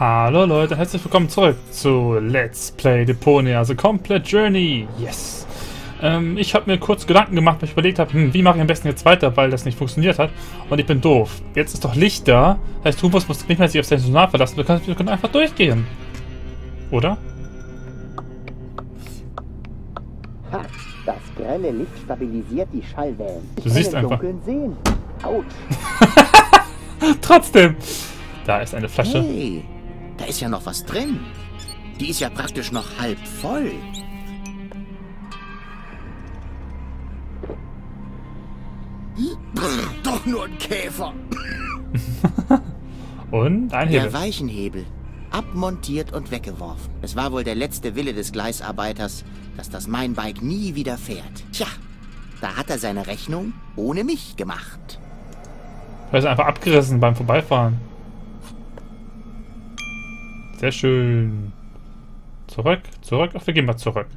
Hallo Leute, herzlich willkommen zurück zu Let's Play Deponia, also Complete Journey. Yes! Ähm, ich habe mir kurz Gedanken gemacht, weil ich überlegt habe, hm, wie mache ich am besten jetzt weiter, weil das nicht funktioniert hat. Und ich bin doof. Jetzt ist doch Licht da. Das heißt, Rufus muss nicht mehr sich auf sein Journal verlassen. Wir können, wir können einfach durchgehen. Oder? Ha, das grelle Licht stabilisiert die Schallwellen. Ich Du siehst einfach. Dunkeln sehen. Autsch. Trotzdem! Da ist eine Flasche. Hey, da ist ja noch was drin. Die ist ja praktisch noch halb voll. Brr, Doch nur ein Käfer. Und ein Der Hebel. Weichenhebel. Abmontiert und weggeworfen. Es war wohl der letzte Wille des Gleisarbeiters, dass das Mainbike nie wieder fährt. Tja, da hat er seine Rechnung ohne mich gemacht. Er ist einfach abgerissen beim Vorbeifahren. Sehr schön. Zurück, zurück. Ach, wir gehen mal zurück.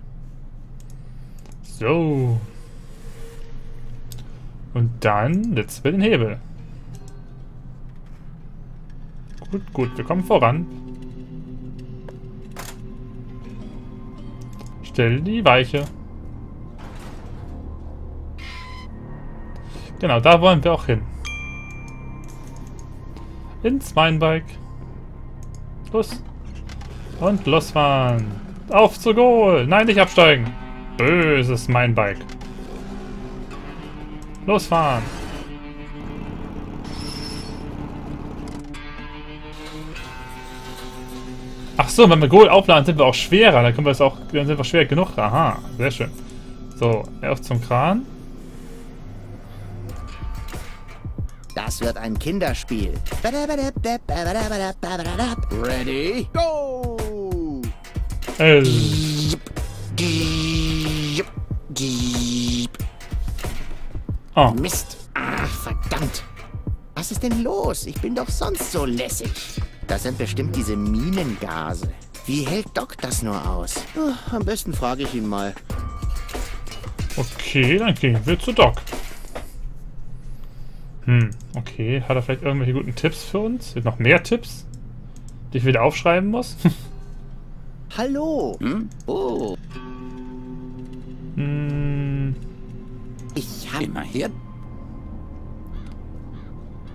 So. Und dann setzen wir den Hebel. Gut, gut, wir kommen voran. Stell die Weiche. Genau, da wollen wir auch hin. Ins Weinbike. Los. Und losfahren. Auf zu Goal. Nein, nicht absteigen. Böses Mainbike. Losfahren. Ach so, wenn wir Goal aufladen, sind wir auch schwerer. Dann können wir es auch, dann sind wir schwer genug. Aha, sehr schön. So, auf zum Kran. Das wird ein Kinderspiel. Ready? Go! Äh, oh, Mist. Ach, verdammt. Was ist denn los? Ich bin doch sonst so lässig. Das sind bestimmt diese Minengase. Wie hält Doc das nur aus? Ah, am besten frage ich ihn mal. okay, dann gehen wir zu Doc. Hm, okay. Hat er vielleicht irgendwelche guten Tipps für uns? Noch mehr Tipps? Die ich wieder aufschreiben muss? Hallo? Hm? Oh, hm, ich habe Immerhin.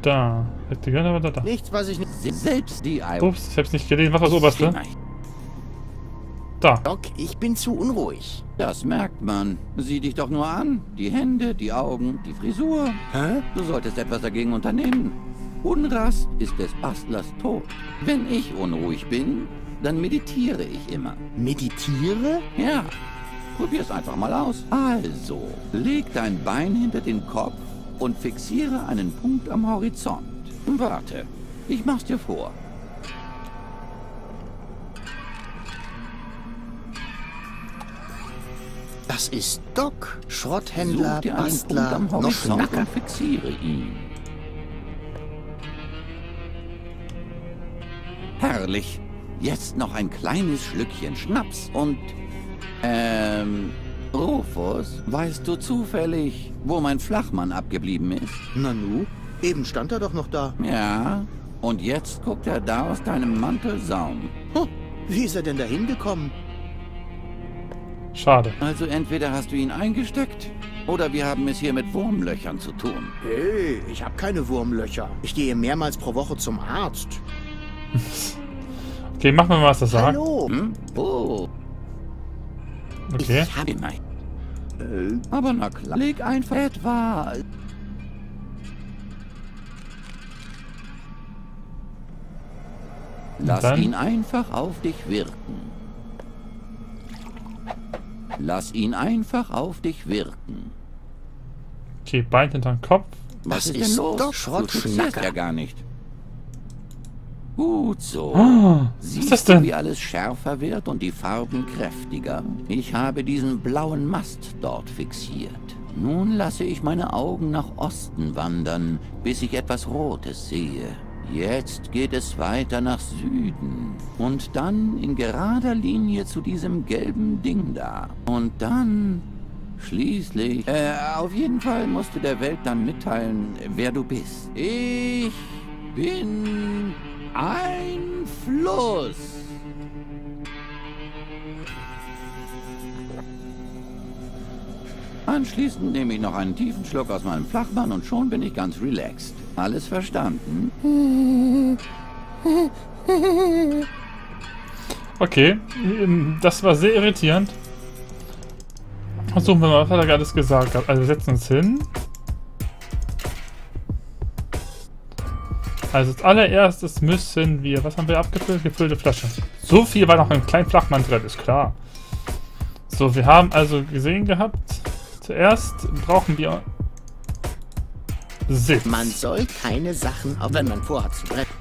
da. Hätte gerne, aber da, da. nichts, was ich nicht... Selbst die Ei. Ups, ich hab's nicht gelesen. Was war das oberste? Da. Doc, ich bin zu unruhig. Das merkt man. Sieh dich doch nur an. Die Hände, die Augen, die Frisur. Hä? Du solltest etwas dagegen unternehmen. Unrast ist des Bastlers Tod. Wenn ich unruhig bin, dann meditiere ich immer. Meditiere? Ja, probier's einfach mal aus. Also, leg dein Bein hinter den Kopf und fixiere einen Punkt am Horizont. Warte, ich mach's dir vor. Das ist Doc. Schrotthändler, Such dir einen Punkt Bastler, am noch Horizont Schnacker. und fixiere ihn. Herrlich. Jetzt noch ein kleines Schlückchen Schnaps und... Ähm... Rufus, weißt du zufällig, wo mein Flachmann abgeblieben ist? Nanu, eben stand er doch noch da. Ja, und jetzt guckt er da aus deinem Mantelsaum. Huh, wie ist er denn da hingekommen? Schade. Also entweder hast du ihn eingesteckt, oder wir haben es hier mit Wurmlöchern zu tun. Hey, ich habe keine Wurmlöcher. Ich gehe mehrmals pro Woche zum Arzt. Okay, machen wir mal, was er sagt. Hallo? Hm? Oh, Okay. Ich habe immerhin. Aber na klar, leg einfach etwa... Lass dann? ihn einfach auf dich wirken. Lass ihn einfach auf dich wirken. Okay, Bein hinter den Kopf. Was Was ist ist denn los? doch du fixierst Schrottschnacker? ja gar nicht. Gut so. Ah, was ist Siehst das du, denn? wie alles schärfer wird und die Farben kräftiger? Ich habe diesen blauen Mast dort fixiert. Nun lasse ich meine Augen nach Osten wandern, bis ich etwas Rotes sehe. Jetzt geht es weiter nach Süden und dann in gerader Linie zu diesem gelben Ding da. Und dann schließlich... Äh, auf jeden Fall musst du der Welt dann mitteilen, wer du bist. Ich bin ein Fluss! Anschließend nehme ich noch einen tiefen Schluck aus meinem Flachmann und schon bin ich ganz relaxed. Alles verstanden? Okay, ähm, das war sehr irritierend. Versuchen wir mal, was hat er gerade gesagt. Also setzen uns hin. Also als allererstes müssen wir, was haben wir abgefüllt? Gefüllte Flasche. So viel war noch im kleinen Flachmann drin, ist klar. So, wir haben also gesehen gehabt, zuerst brauchen wir Sitz. Man soll keine Sachen, auch wenn man vorhat zu brechen.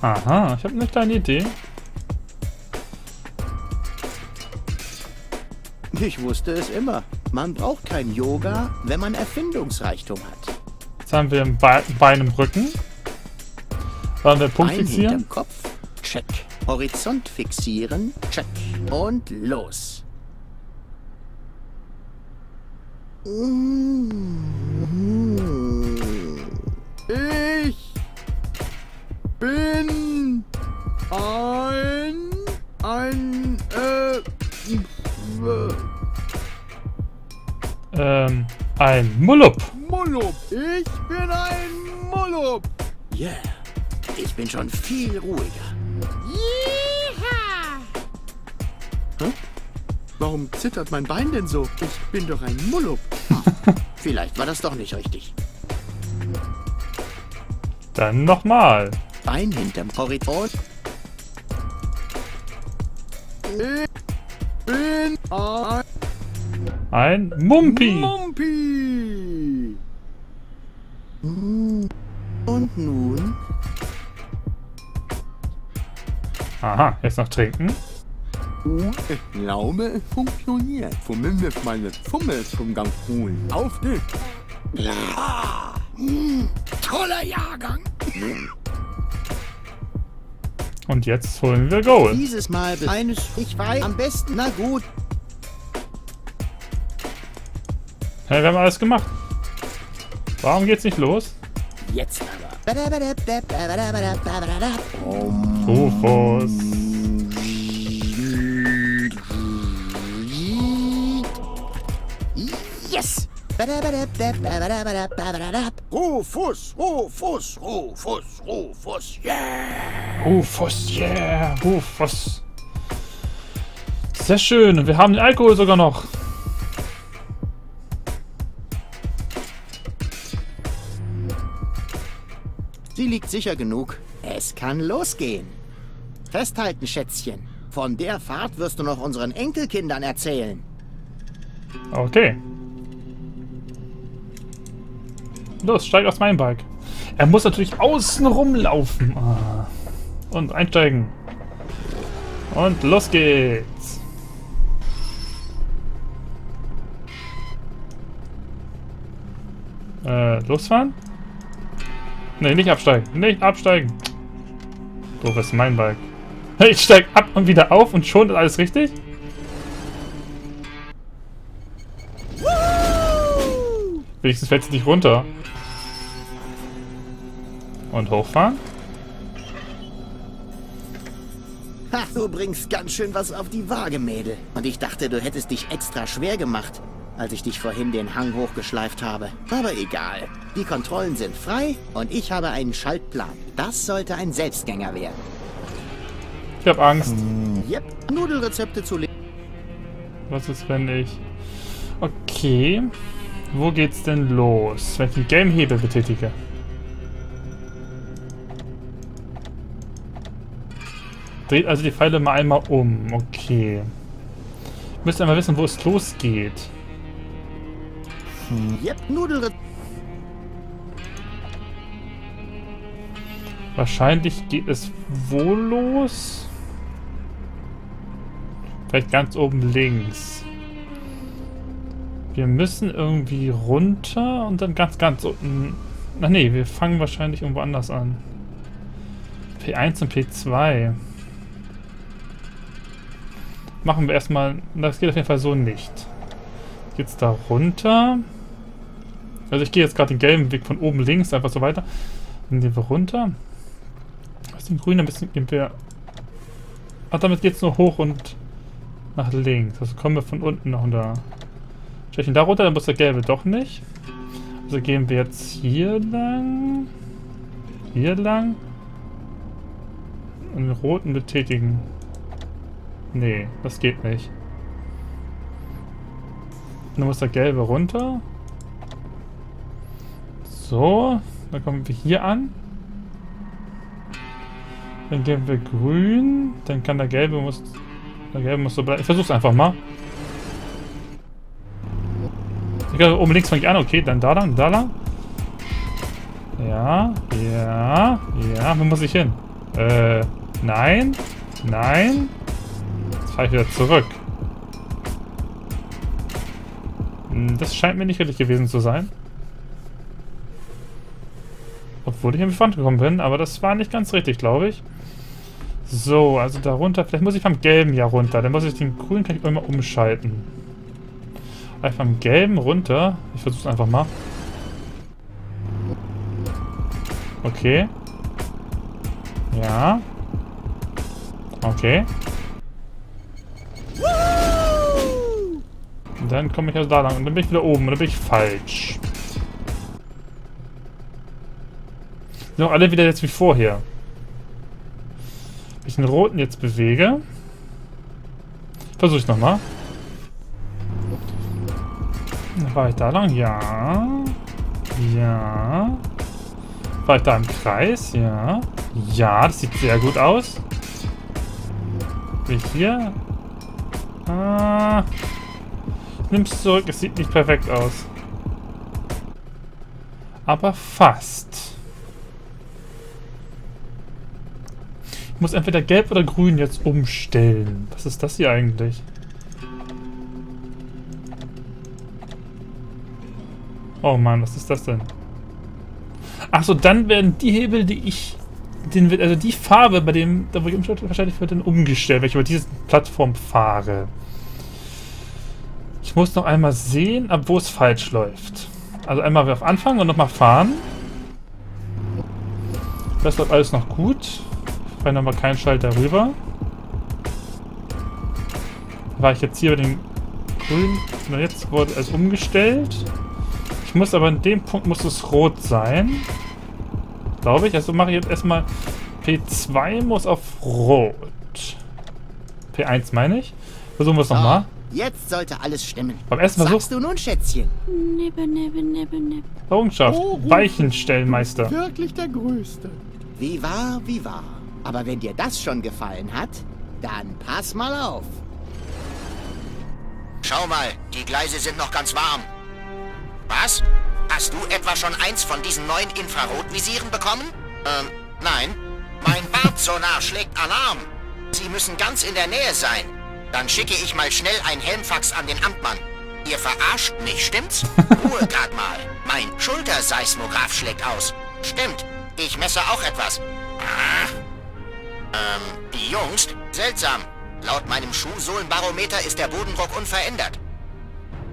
Aha, ich habe eine kleine Idee. Ich wusste es immer. Man braucht kein Yoga, wenn man Erfindungsreichtum hat. Jetzt haben wir ein Be Bein im Rücken. Wollen wir Punkt fixieren? hinterm Kopf, check. Horizont fixieren, check. Und los. Ich bin ein ein äh, Ähm, ein Mulup. Mulup. Ich bin ein Mulup. Yeah. Ich bin schon viel ruhiger. Hä? Warum zittert mein Bein denn so? Ich bin doch ein Mulup. Vielleicht war das doch nicht richtig. Dann nochmal. Bein hinterm Horizont. Ich bin ein Ein Mumpi. Mumpi. Und nun? Aha, jetzt noch trinken. Ich glaube, es funktioniert. Zumindest meine Zunge ist schon ganz cool. Auf dich! Toller Jahrgang. Und jetzt holen wir Gold. Dieses Mal eines. Ich weiß am besten. Na gut. Hey, wir haben alles gemacht. Warum geht's nicht los? Jetzt Rufus. Yes! Rufus, Rufus, Rufus, Rufus, yeah! Rufus, yeah. Rufus. Sehr schön. Und wir haben den Alkohol sogar noch. Liegt sicher genug. Es kann losgehen. Festhalten, Schätzchen. Von der Fahrt wirst du noch unseren Enkelkindern erzählen. Okay. Los, steig aus meinem Bike. Er muss natürlich außen rumlaufen. Ah. Und einsteigen. Und los geht's. Äh, losfahren? Ne, nicht absteigen. Nicht absteigen. Doof ist mein Bike. Ich steig ab und wieder auf und schon ist alles richtig? Wenigstens fällt sie nicht runter. Und hochfahren? Ha, du bringst ganz schön was auf die Waage, Mädel. Und ich dachte, du hättest dich extra schwer gemacht, als ich dich vorhin den Hang hochgeschleift habe. Aber egal. Die Kontrollen sind frei und ich habe einen Schaltplan. Das sollte ein Selbstgänger werden. Ich hab Angst. Yep, Nudelrezepte zu lesen. Was ist, wenn ich... Okay. Wo geht's denn los? Wenn ich den Game-Hebel betätige. Dreht also die Pfeile mal einmal um. Okay. Müsst einmal wissen, wo es losgeht. Yep, Nudelrezepte. Wahrscheinlich geht es wo los? Vielleicht ganz oben links. Wir müssen irgendwie runter und dann ganz, ganz unten... Ach nee, wir fangen wahrscheinlich irgendwo anders an. P1 und P2. Machen wir erstmal... Das geht auf jeden Fall so nicht. Geht's da runter? Also ich gehe jetzt gerade den gelben Weg von oben links, einfach so weiter. Dann gehen wir runter. Was ist denn grün? Ein bisschen gehen wir Ach, damit geht's nur hoch und nach links. Also kommen wir von unten noch da. Stechen da runter, dann muss der gelbe doch nicht. Also gehen wir jetzt hier lang. Hier lang. Und den roten betätigen. Nee, das geht nicht. Dann muss der gelbe runter. So, dann kommen wir hier an. Dann geben wir grün. Dann kann der gelbe muss. Der gelbe muss so bleiben. Ich versuch's einfach mal. Ich glaube, oben links fange ich an. Okay, dann da lang, da lang. Ja, ja, ja. Wo muss ich hin? Äh, nein, nein. Jetzt fahre ich wieder zurück. Hm, Das scheint mir nicht richtig gewesen zu sein. Obwohl ich irgendwie vorangekommen bin, aber das war nicht ganz richtig, glaube ich. So, also darunter, vielleicht muss ich vom gelben ja runter. Dann muss ich den grünen kann ich immer umschalten. Vielleicht vom gelben runter. Ich versuche es einfach mal. Okay. Ja. Okay. Dann komme ich also da lang. Und dann bin ich wieder oben. Und dann bin ich falsch. Sind auch alle wieder jetzt wie vorher. Wenn ich den roten jetzt bewege. Versuche ich nochmal. War ich da lang? Ja. Ja. War ich da im Kreis? Ja. Ja, das sieht sehr gut aus. Bin ich hier? Ah. Nimm's zurück, es sieht nicht perfekt aus. Aber fast. Ich muss entweder gelb oder grün jetzt umstellen. Was ist das hier eigentlich? Oh Mann, was ist das denn? Achso, dann werden die Hebel, die ich... Den, also die Farbe, bei dem, da wo ich umschalte, wahrscheinlich wird dann umgestellt, wenn ich über diese Plattform fahre. Ich muss noch einmal sehen, ab wo es falsch läuft. Also einmal auf Anfang und nochmal fahren. Das läuft alles noch gut. Ich fahre nochmal keinen Schalter rüber. War ich jetzt hier bei den grünen... Na, Jetzt wurde es umgestellt. Ich muss aber in dem Punkt muss es rot sein. Glaube ich. Also mache ich jetzt erstmal P2 muss auf rot. P1 meine ich. Versuchen wir es nochmal. Jetzt sollte alles stimmen. Beim ersten Was Versuch sagst du nun, Schätzchen? Nibbe, nibbe, nibbe, nibbe. Errungenschaft. Oh. Weichenstellmeister. Wirklich der Größte. Wie wahr, wie wahr. Aber wenn dir das schon gefallen hat, dann pass mal auf. Schau mal, die Gleise sind noch ganz warm. Was? Hast du etwa schon eins von diesen neuen Infrarotvisieren bekommen? Ähm, nein. Mein Bartsonar schlägt Alarm. Sie müssen ganz in der Nähe sein. Dann schicke ich mal schnell ein Helmfax an den Amtmann. Ihr verarscht mich, stimmt's? Ruhe grad mal. Mein Schulterseismograph schlägt aus. Stimmt. Ich messe auch etwas. Ah. Ähm, die Jungs? Seltsam. Laut meinem Schuhsohlenbarometer ist der Bodendruck unverändert.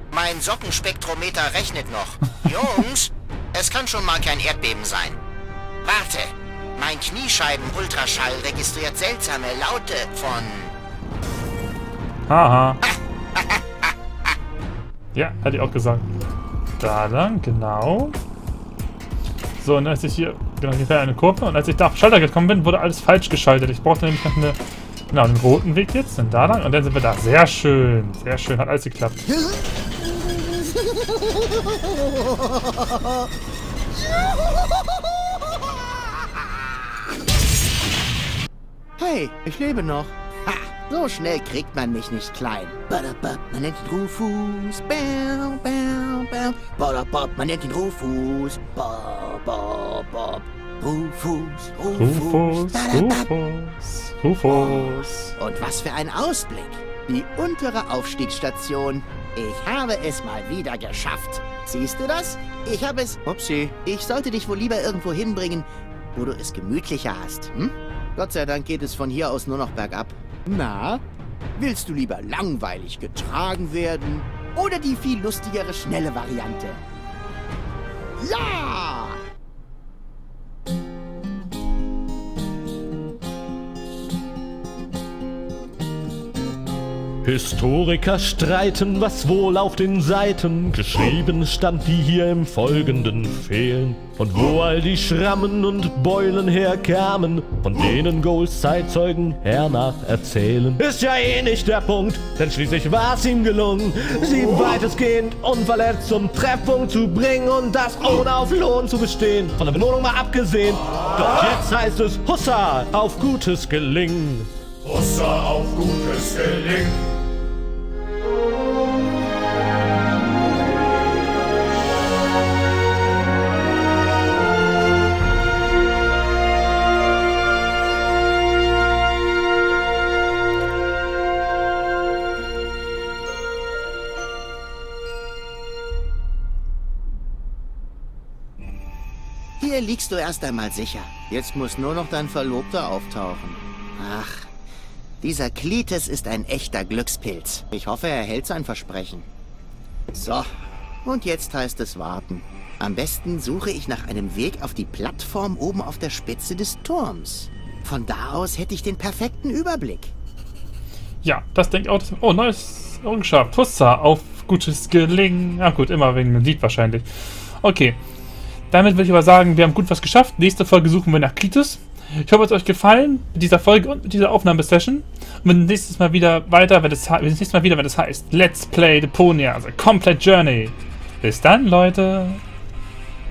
Mein Sockenspektrometer rechnet noch. Jungs, es kann schon mal kein Erdbeben sein. Warte, mein Kniescheiben-Ultraschall registriert seltsame Laute von... Haha. Ja, hatte ich auch gesagt. Da lang, genau. So, und als ich hier, genau, hier wäre eine Kurve. Und als ich da auf Schalter gekommen bin, wurde alles falsch geschaltet. Ich brauchte nämlich noch eine, genau, den roten Weg jetzt, dann da lang. Und dann sind wir da. Sehr schön, sehr schön, hat alles geklappt. Hey, ich lebe noch. So schnell kriegt man mich nicht klein. Man nennt ihn Rufus. Man nennt ihn Rufus. Rufus, Rufus. Rufus, Rufus. Und was für ein Ausblick. Die untere Aufstiegsstation. Ich habe es mal wieder geschafft. Siehst du das? Ich habe es... Upsi. Ich sollte dich wohl lieber irgendwo hinbringen, wo du es gemütlicher hast, hm? Gott sei Dank geht es von hier aus nur noch bergab. Na? Willst du lieber langweilig getragen werden? Oder die viel lustigere, schnelle Variante? Ja! Historiker streiten, was wohl auf den Seiten geschrieben stand, die hier im Folgenden fehlen. Und wo all die Schrammen und Beulen herkamen, von denen Goals Zeitzeugen hernach erzählen. Ist ja eh nicht der Punkt, denn schließlich war's ihm gelungen, sie weitestgehend unverletzt zum Treffpunkt zu bringen und das ohne auf Lohn zu bestehen. Von der Belohnung mal abgesehen. Doch jetzt heißt es Hussa auf gutes Gelingen. Hussa auf gutes Gelingen. Liegst du erst einmal sicher. Jetzt muss nur noch dein Verlobter auftauchen. Ach, dieser Klites ist ein echter Glückspilz. Ich hoffe, er hält sein Versprechen. So, und jetzt heißt es warten. Am besten suche ich nach einem Weg auf die Plattform oben auf der Spitze des Turms. Von da aus hätte ich den perfekten Überblick. Ja, das denke ich auch. Oh, neues Errungenschaft. Hussa auf gutes Gelingen. Ah gut, immer wegen dem Lied wahrscheinlich. Okay. Damit würde ich aber sagen, wir haben gut was geschafft. Nächste Folge suchen wir nach Klitus. Ich hoffe, es hat euch gefallen mit dieser Folge und mit dieser Aufnahmesession. Und wir nächstes Mal wieder weiter, wenn es nächstes Mal wieder, wenn es heißt Let's Play Deponia, also Complete Journey. Bis dann, Leute.